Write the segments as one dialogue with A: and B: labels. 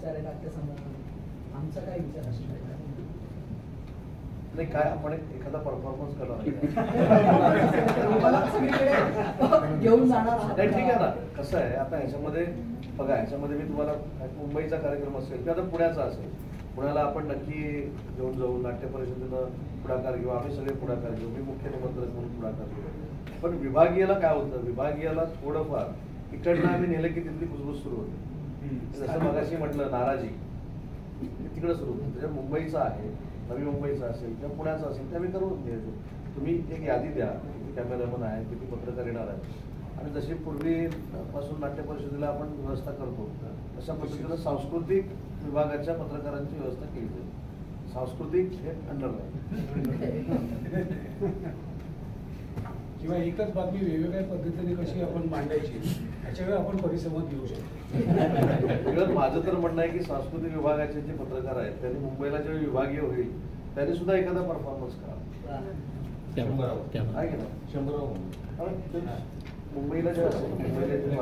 A: विचार आहे नाट्यसंमेलनामध्ये आमचा काय विचार असणार
B: नाही काय आपण एखादा परफॉर्मन्स करणार
A: घेऊन जाणार
B: ठीक आहे ना. कसं आहे आता ह्याच्यामध्ये बघा ह्याच्यामध्ये मी तुम्हाला मुंबईचा कार्यक्रम असेल किंवा आता पुण्याचा असेल. पुण्याला आपण नक्की घेऊन जाऊ नाट्य परिषदेनं पुढाकार घेऊ आम्ही सगळे पुढाकार घेऊ मी मुख्य निमंत्रक म्हणून पुढाकार घेऊ. पण विभागीयला काय होतं? विभागीयाला थोडंफार इकडनं आम्ही नेलं की तिथली कुजबूज सुरू होते. जसं मगाशी म्हटलं नाराजी. तिकडे सुरू होतं. त्याच्या मुंबईचं आहे नवी मुंबईचं असेल किंवा पुण्याचं असेल ते आम्ही करून घ्यायचो. तुम्ही एक यादी द्या. किती कॅमेरामन आहे किती पत्रकार येणार आहेत. आणि जशी पूर्वी पासून नाट्य परिषदेला आपण व्यवस्था करतो तशा पद्धतीनं सांस्कृतिक विभागाच्या पत्रकारांची व्यवस्था केली जाईल. सांस्कृतिक हे अंडर
C: किंवा एकच बातमी वेगवेगळ्या पद्धतीने कशी आपण मांडायची? आपण परिसंवाद घेऊ शकतो.
B: माझं तर म्हणणं आहे की सांस्कृतिक विभागाचे जे पत्रकार आहेत त्यांनी मुंबईला जेव्हा विभागीय होईल त्यांनी सुद्धा एखादा परफॉर्मन्स करा. आहे की नाही? मुंबईला जे असेल जे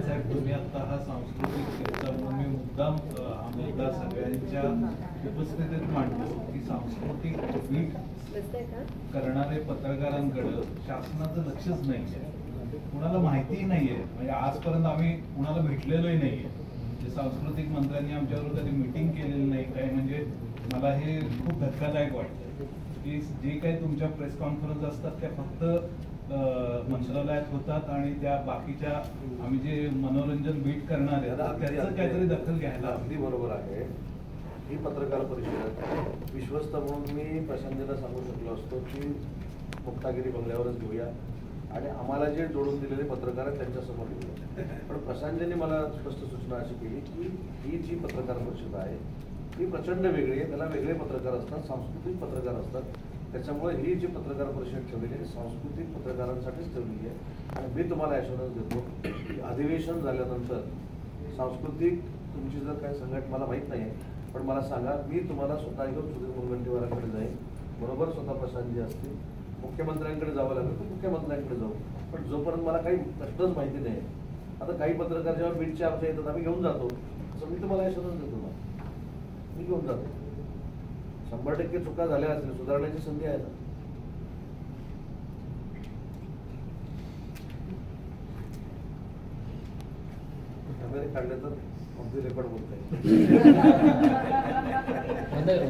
D: साहेब तुम्ही आता हा सांस्कृतिक मी मुद्दाम हा मुद्दा सगळ्यांच्या उपस्थितीत मांडतो की सांस्कृतिक ट्विट करणारे पत्रकारांकडे शासनाचं लक्षच नाहीये. कुणाला माहितीही नाहीये. म्हणजे आजपर्यंत आम्ही कुणाला भेटलेलोही नाहीये. म्हणजे सांस्कृतिक मंत्र्यांनी आमच्याबरोबर कधी मिटिंग केलेली नाही. काय म्हणजे मला हे खूप धक्कादायक वाटतं. की जे काही तुमच्या प्रेस कॉन्फरन्स असतात त्या फक्त मंत्रालयात होतात आणि त्या बाकीच्या आम्ही जे मनोरंजन बीट करणार आहे त्याचं काहीतरी दखल घ्यायला.
B: अगदी बरोबर आहे. ही पत्रकार परिषद विश्वस्त म्हणून मी प्रशांतीला सांगू शकलो असतो की मुक्तागिरी बंगल्यावरच घेऊया. आणि आम्हाला जे जोडून दिलेले पत्रकार आहेत त्यांच्यासमोर लिहिलं पण प्रशांतजींनी मला स्पष्ट सूचना अशी केली की ही जी पत्रकार परिषद आहे ती प्रचंड वेगळी आहे. त्याला वेगळे पत्रकार असतात सांस्कृतिक पत्रकार असतात. त्याच्यामुळे ही जी पत्रकार परिषद ठेवलेली आहे सांस्कृतिक पत्रकारांसाठीच ठेवलेली आहे. आणि मी तुम्हाला ॲश्युरन्स देतो की अधिवेशन झाल्यानंतर सांस्कृतिक तुमची जर काही संघट मला माहीत नाही आहे पण मला सांगा मी तुम्हाला स्वतः घेऊन सुधीर मुनगंटीवाराकडे जाईन. बरोबर स्वतः प्रशांतजी असतील. मुख्यमंत्र्यांकडे जावं लागेल तर मुख्यमंत्र्यांकडे जाऊ. पण जोपर्यंत मला काही प्रश्नच माहिती नाही आता काही पत्रकार जेव्हा बीटच्या आमच्या येतात आम्ही घेऊन जातो. असं मी तुम्हाला ॲश्युरन्स देतो ना. मी घेऊन जातो. शंभर टक्के चुका झाल्या असतील सुधारण्याची संधी आहे ना. काढले तर अगदी रेकॉर्ड बोलता येईल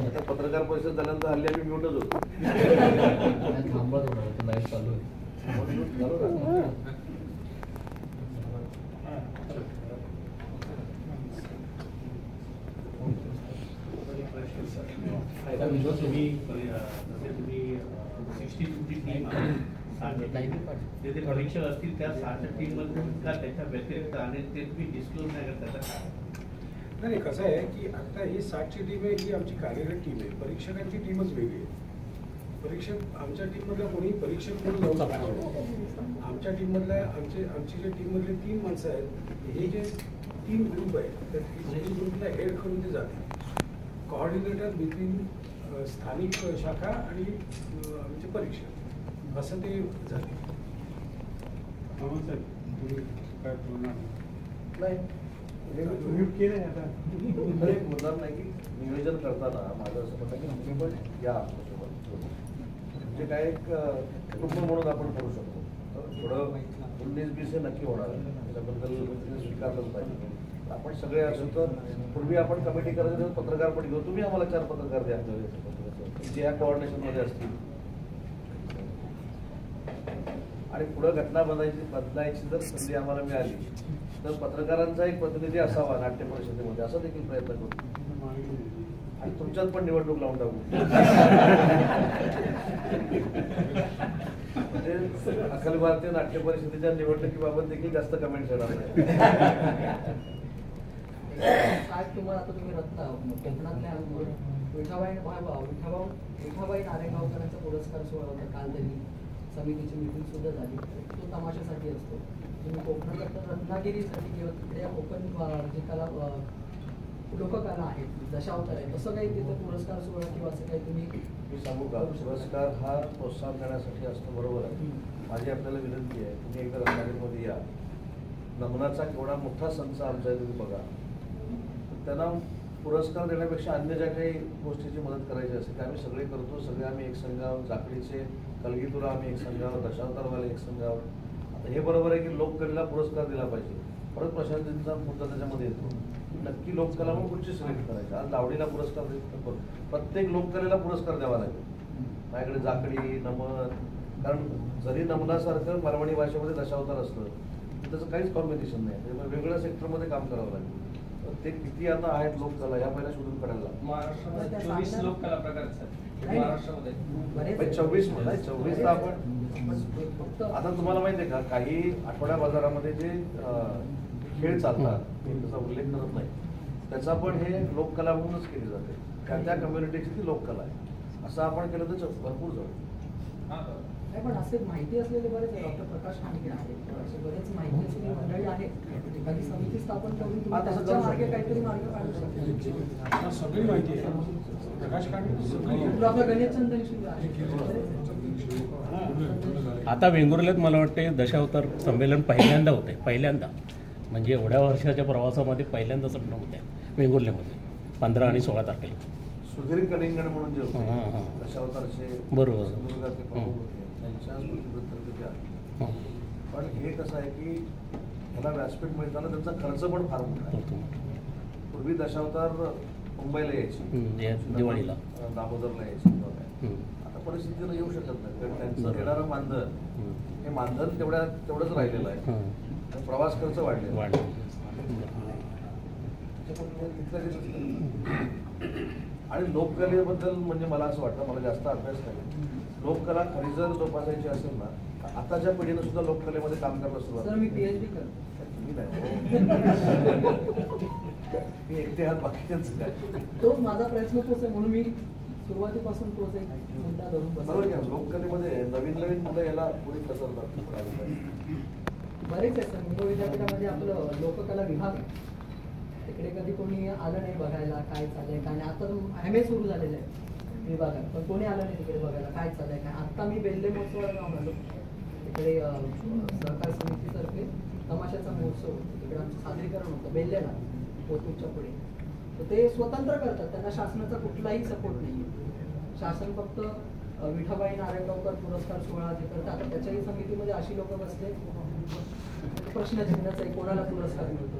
B: आता पत्रकार परिषद झाल्यानंतर हल्ली आम्ही म्यूटच होता
E: लाइट चालू आहे
B: झालं ना?
E: फायदा विश्वास
F: तुम्ही अ, जसे तुम्ही सिक्स्टी टूची टीम जे ते परीक्षक असतील त्या सहाच्या टीममध्ये का त्याच्या व्यतिरिक्त आणि ते तुम्ही डिस्क्लोज नाही करता त्याचा
C: नाही नाही, कसं आहे की आता ही सातची टीम आहे ही आमची कार्यरत टीम आहे. परीक्षकांची टीमच वेगळी आहे. परीक्षक आमच्या टीम मधल्या कोणी परीक्षक म्हणून जाऊ शकत नाही. आमच्या टीम मधल्या आमचे आमची जे टीम मधले तीन माणसं आहेत हे जे तीन ग्रुप आहेत त्या तीन ग्रुपला हेड करून ते जाते कॉर्डिनेटर बिटवीन स्थानिक शाखा आणि आमचे परीक्षक. असं ते झाले.
B: नाही. एक बोलणार नाही की नियोजन करताना माझं असं म्हणणं की तुम्ही पण या आमच्यासोबत. म्हणजे काय एक कुटुंब म्हणून आपण करू शकतो. तर थोडं उन्नीस बीस हे नक्की होणार. आहे. त्याच्याबद्दल स्वीकारलंच पाहिजे. आपण सगळे असो तर पूर्वी आपण कमिटी करत पत्रकार पण घेऊ तुम्ही आम्हाला चार पत्रकार द्या. जे या कोऑर्डिनेशनमध्ये असतील. आणि पुढे घटना बदलायची बदलायची जर संधी आम्हाला मिळाली तर पत्रकारांचा एक प्रतिनिधी असावा नाट्य परिषदेमध्ये असा देखील प्रयत्न करू. आणि तुमच्यात पण निवडणूक लावून टाकू. म्हणजे अखिल भारतीय नाट्य परिषदेच्या निवडणुकीबाबत देखील जास्त कमेंट्स येणार नाही.
A: आज तुम्हाला आता तुम्ही रत्न कोकणातल्या विठाबाई भाऊ विठाबाऊ विठाबाई नारेगावकरांचा पुरस्कार सोहळा होता काल त्यांनी समितीची मिटिंग सुद्धा झाली. तो तमाशासाठी असतो. तुम्ही कोकणात रत्नागिरीसाठी किंवा तिकडे कोकण जे कला लोककला आहेत दशावतार आहे तसं काही तिथे पुरस्कार सोहळा किंवा असं काही तुम्ही
B: मी सांगू का? पुरस्कार हा प्रोत्साहन देण्यासाठी असतो बरोबर आहे. माझी आपल्याला विनंती आहे तुम्ही एकदा रत्नागिरीमध्ये या. नमनाचा केवढा मोठा संच आमचा आहे तुम्ही बघा. त्यांना पुरस्कार देण्यापेक्षा अन्य ज्या काही गोष्टीची मदत करायची असेल ते आम्ही सगळे करतो. सगळे आम्ही एक संघावर जाकडीचे कलगीतुरा आम्ही एक संघावर दशावतारवाले एक संघावर. आता हे बरोबर आहे की लोककलेला पुरस्कार दिला पाहिजे. परत प्रशांतींचा मुद्दा त्याच्यामध्ये येतो. नक्की लोककला मग कुठची सिलेक्ट करायची. आज लावडीला पुरस्कार प्रत्येक लोककलेला पुरस्कार द्यावा लागेल. माझ्याकडे जाकडी नमन कारण जरी नमनासारखं मराठी भाषेमध्ये दशावतार असलं त्याचं काहीच कॉम्बिनेशन नाही. त्यामुळे वेगळ्या सेक्टरमध्ये काम करावं लागेल. ते किती आता आहेत लोककला या पहिल्या शोधून काढायला
G: चोवीस लोककला प्रकार आहेत सर
A: नाही.
B: चोवीस आपण आता तुम्हाला माहिती आहे का काही आठवड्या बाजारामध्ये जे खेळ चालतात. मी त्याचा उल्लेख करत नाही. त्याचा पण हे लोककला म्हणूनच केली जाते. त्या त्या कम्युनिटीची ती लोककला आहे. असं आपण केलं तर भरपूर जाऊ
G: हा.
A: नाही पण असे माहिती असलेले बरेच डॉक्टर प्रकाश खांडगे आहेत. असे बरेच माहिती असलेली मंडळी आहेत. एखादी समिती स्थापन करून
B: हा,
A: मागे. काहीतरी मार्ग काढू
C: सगळी माहिती आहे. प्रकाश सगळी.
A: आहेत.
H: आता वेंगुर्ल्यात मला वाटते दशावतार संमेलन पहिल्यांदा होते पहिल्यांदा. म्हणजे एवढ्या वर्षाच्या प्रवासामध्ये पहिल्यांदा संमेलन होते वेंगुर्ल्यामध्ये पंधरा आणि सोळा तारखेला
B: सुधीर कलिंगड म्हणून जे. होते दशावतारचे
H: बरोबर.
B: त्यांच्या स्मृतीबद्दल आहे. पण हे कसं आहे की ह्याला व्यासपीठ मिळताना त्यांचा खर्च पण फार मोठा आहे. पूर्वी दशावतार मुंबईला यायची
H: दिवाळीला.
B: दामोदरला यायची. आता परिस्थितीला येऊ शकत नाही कारण त्यांचं. येणारं मानधन
H: हं.
B: मानधन तेवढ्या तेवढंच राहिलेलं आहे प्रवास खर्च वाढलेला आहे.
H: वाढ
B: त्याच्यामुळे इथलं जे नसतं. आणि लोककलेबद्दल म्हणजे मला असं वाटतं मला जास्त अभ्यास नाही. लोककला खरी जर जोपासायची असेल ना तर आताच्या पिढीनं सुद्धा लोककलेमध्ये काम करायला सुरुवात
A: सर मी
B: केली.
A: पीएचडी करतो.
B: मी नाही. मी एकटे हात काय
A: तो माझा प्रयत्न तोच आहे म्हणून मी सुरुवातीपासून तोच
B: बरोबर आहे लोककलेमध्ये नवीन नवीन मुलं याला पुढे पसरतात.
A: बरेच आहेत. सर मुंबई विद्यापीठामध्ये आपलं लोककला विभाग आहे. तिकडे कधी कोणी आलं नाही बघायला काय चाललंय काय नाही. आता एम ए सुरू झालेलं आहे विभागात. पण कोणी आलं नाही तिकडे बघायला काय चाललंय काय आता मी बेल्ले महोत्सवाला जाऊन आलो. तिकडे सहकार समितीतर्फे तमाशाचा महोत्सव तिकडे आमचं सादरीकरण होतं बेल्लेला कोथरूडच्या पुढे. तर ते स्वतंत्र करतात. त्यांना शासनाचा कुठलाही सपोर्ट नाही शासन फक्त विठाबाई नारायणगावकर पुरस्कार सोहळा जे करतात त्याच्याही समितीमध्ये अशी लोक बसले प्रश्न चिन्हच आहे कोणाला पुरस्कार मिळतो?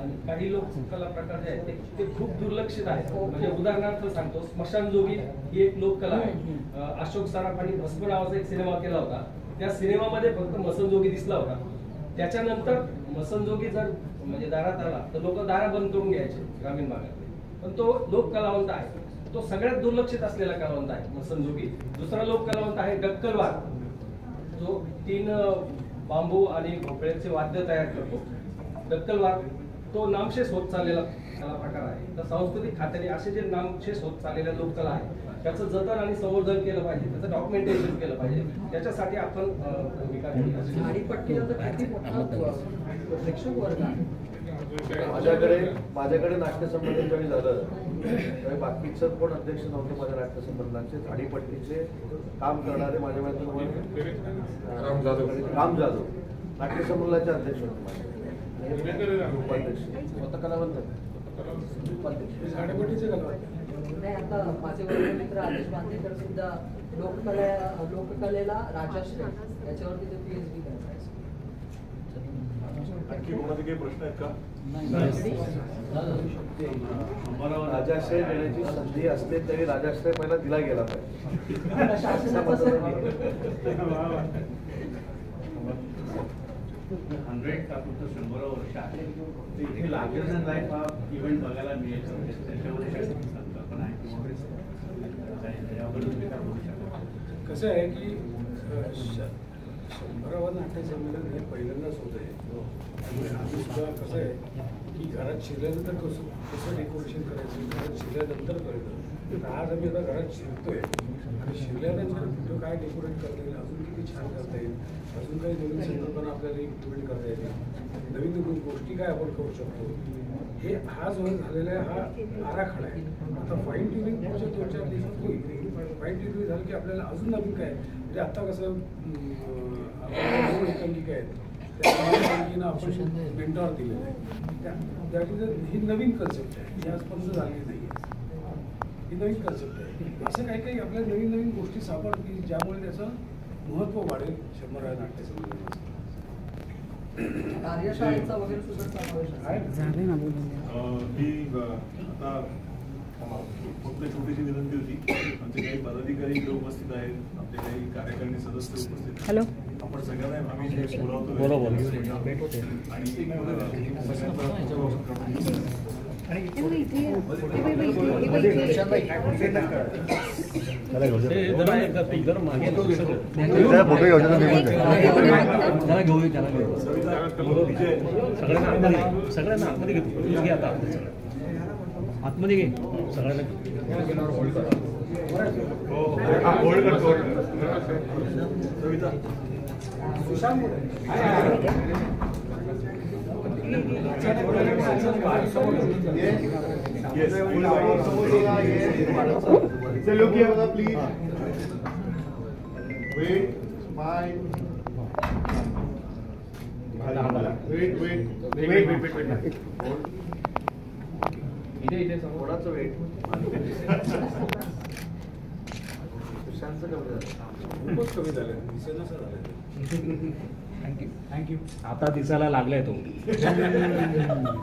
G: आणि काही लोककला प्रकार जे आहेत ते- खूप दुर्लक्षित आहेत. म्हणजे उदाहरणार्थ सांगतो स्मशानजोगी ही एक लोककला आहे. अशोक सराफांनी भस्म नावाचा एक सिनेमा केला होता. त्या सिनेमामध्ये फक्त मसनजोगी दिसला होता. त्याच्यानंतर मसनजोगी जर म्हणजे दारात आला तर लोक दारा बंद करून घ्यायचे ग्रामीण भागातले. पण तो लोक कलावंत आहे. तो सगळ्यात दुर्लक्षित असलेला कलावंत आहे मसनजोगी. दुसरा लोक कलावंत आहे डक्कलवार जो तीन बांबू आणि भोपळ्याचे वाद्य तयार करतो. दक्कलवार तो नामशेष होत चाललेला कला प्रकार आहे. तर सांस्कृतिक खात्याने असे जे नामशेष होत चाललेल्या लोककला आहे त्याचं जतन आणि संवर्धन केलं पाहिजे त्याचं डॉक्युमेंटेशन केलं पाहिजे. त्याच्यासाठी आपण भूमिका घेतली पाहिजे.
A: प्रेक्षक वर्ग आहे.
B: माझ्याकडे माझ्याकडे नाट्य संमेलन ज्यावेळी झालं त्यावेळी बाकीचं कोण अध्यक्ष नव्हते माझ्या नाट्य संमेलनाचे झाडीपट्टीचे काम करणारे माझ्या माहिती राम जाधव. राम जाधव. नाट्य संमेलनाचे अध्यक्ष होते उपाध्यक्ष. स्वतः कलावंत आहेत.
A: नाही आता माझे वर्ग मित्र आदेश बांदेकर सुद्धा लोककला लोककलेला राजाश्रय याच्यावरती ते पीएचडी करत आहे
I: आणखी कोणाचे काही प्रश्न आहेत का?
B: राजाश्रय देण्याची संधी असते तरी राजाश्रय पहिला दिला गेला पाहिजे.
A: शासनाचं
F: हंड्रेड कापूरचं शंभर वर्ष आहे इथे लार्जर दॅन लाईफ हा इव्हेंट बघायला मिळेल त्याच्यावर संकल्पना आहे किंवा
C: कसं आहे की शंभरावं नाट्य संमेलन हे पहिल्यांदाच होत आहे. त्यामुळे आम्ही सुद्धा कसं आहे की घरात शिरल्यानंतर कसं कसं डेकोरेशन करायचं घरात शिरल्यानंतर करायचं तर आज आम्ही आता घरात शिरतोय. आणि शिरल्यानंतर कुठं काय डेकोरेट करता येईल अजून किती छान करता येईल अजून काही नवीन संकल्पना आपल्याला इम्प्लिमेंट करता येईल. नवीन नवीन गोष्टी काय आपण करू शकतो? हे हा जो झालेला आहे हा आराखडा आहे. आता फाईन ट्युनिंग पुढच्या दोन चार दिवसात होईल. फाईन ट्युनिंग झालं की आपल्याला अजून नवीन काय? म्हणजे आता कसं एकांकिका आहेत? आपण प्रिंटआउट दिलेलं आहे. त्या- ही नवीन कन्सेप्ट आहे. ही आजपर्यंत झालेली नाही ही नवीन कन्सेप्ट आहे. असं काही काही आपल्या नवीन नवीन गोष्टी सापडतील ज्यामुळे त्याचं महत्त्व वाढेल. शंभर नाट्य संमेलनाचं
A: कार्यशाळेचा वगैरे सुद्धा समावेश
C: आहे.
I: ही फक्त छोटीशी विनंती होती. आमचे काही पदाधिकारी इथे उपस्थित आहेत. आमचे काही कार्यकारिणी सदस्य उपस्थित आहेत.
J: हॅलो.
I: आपण सगळ्यांना आम्ही बोलावतो.
H: बोला, बोला.
I: आणि सगळ्यांना
H: आतमध्ये घेतो. तूच घे आता आतमध्ये
E: घे.
H: सगळ्यांना
I: होल्ड
B: करिचा बाय येलो वे बायला वेट वेट भेट थोडाचं कमी झालं.
C: खूपच कमी झालं. दिसेनासं झालं
H: आता दिसायला लागलाय तो.